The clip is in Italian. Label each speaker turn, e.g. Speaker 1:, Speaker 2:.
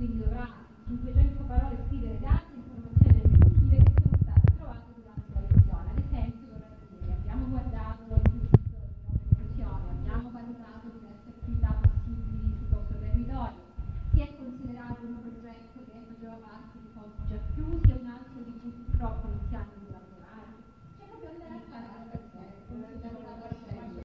Speaker 1: quindi dovrà 500 parole scrivere dati e informazioni aggiuntive che sono state trovate durante la lezione. Ad esempio, dovrete dire abbiamo guardato la discussione, abbiamo valutato diverse attività possibili sul vostro territorio, si è considerato un progetto che è maggior parte di Fonte